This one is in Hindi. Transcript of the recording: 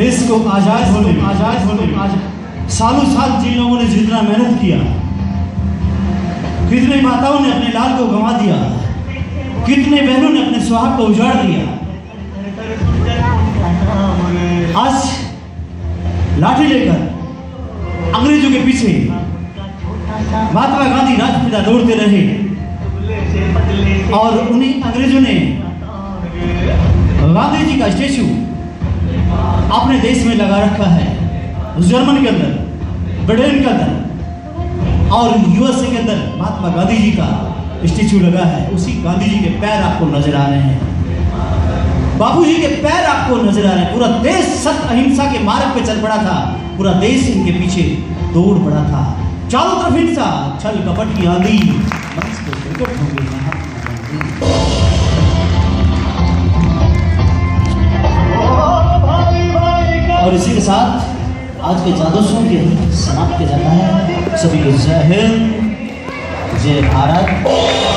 देश को आज़ाद होने आज़ाद होने सालों साल जिन लोगों ने जितना मेहनत किया, कितने माताओं ने अपने लाल को गंवा दिया, कितने बहनों ने अपने सुहाग को उजाड़ दिया, आज लाठी लेकर अंग्रेज़ों के पीछे महात्मा गांधी राजपिता दौड़ते रहे और उन्हीं अंग्रेज़ों ने गांधी जी का स्टेचू अपने देश में लगा रखा है जर्मन के अंदर, ब्रिटेन के अंदर, और यूएसए के अंदर महात्मा गांधी जी का स्टेचू लगा है, उसी गांधी जी के पैर आपको नज़र आ रहे हैं। बाबूजी के पैर आपको नज़र आ रहे हैं। पूरा देश सत्य अहिंसा के मार्ग पे चल पड़ा था, पूरा देश इनके पीछे दौड़ पड़ा था। चारों तरफ़ हिंसा, छल कपट की आंधी। और इसी के साथ आज के जादोत्सव के समाप्त किया जाता है। सभी को जय हिंद, जय भारत।